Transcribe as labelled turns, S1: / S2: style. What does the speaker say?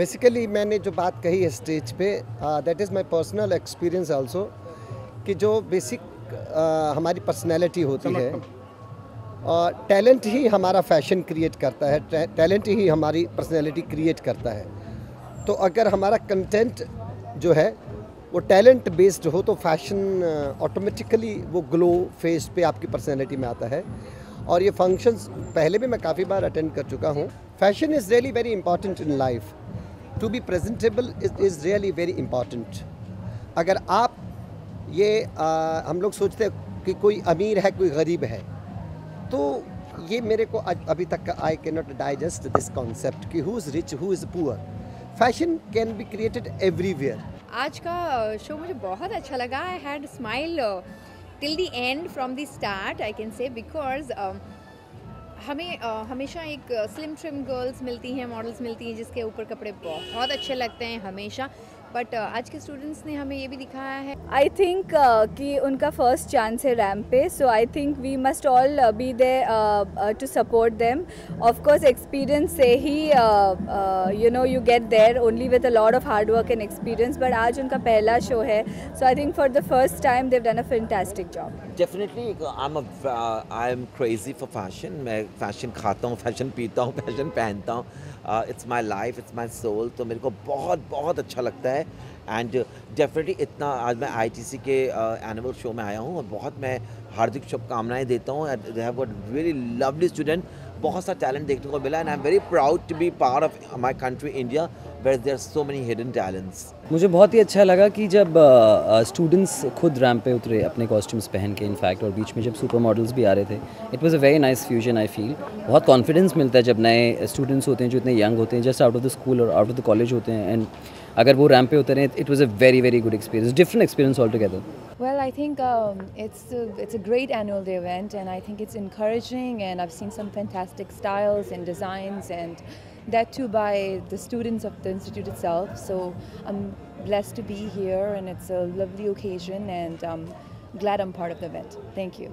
S1: Basically मैंने जो बात कही है स्टेज पे that is my personal experience also कि जो बेसिक uh, हमारी पर्सनैलिटी होती है और टैलेंट ही हमारा फ़ैशन क्रिएट करता है टैलेंट ही हमारी पर्सनैलिटी क्रिएट करता है। तो अगर हमारा कंटेंट जो है वो टैलेंट बेस्ड हो तो फ़ैशन ऑटोमेटिकली uh, वो ग्लो फेस पे आपकी पर्सनैलिटी में आता है। और ये फ़ंक्शंस पहले भी मैं काफ़ी बार अटेंड कर चुका हूँ। Fashion is really very important in life to be presentable is really very important अगर आप ये आ, हम लोग सोचते हैं कि कोई अमीर है कोई गरीब है तो ये मेरे को अभी तक I can not digest this concept कि who is rich who is poor fashion can be created everywhere
S2: आज का शो मुझे बहुत अच्छा लगा। I had smile till the end from the start I can say because हमें हमेशा एक स्लिम ट्रिम गर्ल्स मिलती हैं मॉडल्स मिलती हैं, जिसके ऊपर कपड़े बहुत अच्छे लगते हैं, हमेशा। बट uh, आज के स्टूडेंट्स ने हमें ये भी दिखाया है।
S3: आई थिंक uh, कि उनका फ़र्स्ट चांस है रैम पे so I think we must all be there to support them of course experience से ही you know you get there only with a lot of hard work and experience but आज उनका पहला show है so I think for the first time they've done a fantastic job
S4: definitely I am crazy for fashion मैं fashion खाता हूँ fashion पीता हूँ fashion पहनता हूँ। It's my life it's my soul तो मेरे को बहुत बहुत अच्छा लगता है। एंड डेफिनेटली इतना आज मैं आई के एनुअल शो में आया हूँ और बहुत मैं हार्दिक शुभकामनाएँ देता हूँ। They have got very lovely student बहुत सा टैलेंट देखने को मिला and I am very proud to be part of my country India
S5: मुझे बहुत ही अच्छा लगा कि जब स्टूडेंट्स खुद रैम पे उतरे अपने कॉस्ट्यूम्स पहन के इनफैक्ट और बीच में जब सुपर मॉडल्स भी आ रहे थे it was a very nice fusion I feel बहुत कॉन्फिडेंस मिलता है जब नए स्टूडेंट्स होते हैं जो इतने यंग होते हैं just out of the school और आउट ऑफ़ द कॉलेज होते हैं एंड अगर वो रैम पे उतरे it was a very very good experience different experience all together
S6: Well, I think um, it's a, it's a great annual day event, and I think it's encouraging. And I've seen some fantastic styles and designs, and that too by the students of the institute itself. So I'm blessed to be here, and it's a lovely occasion, and I'm glad I'm part of the event. Thank you.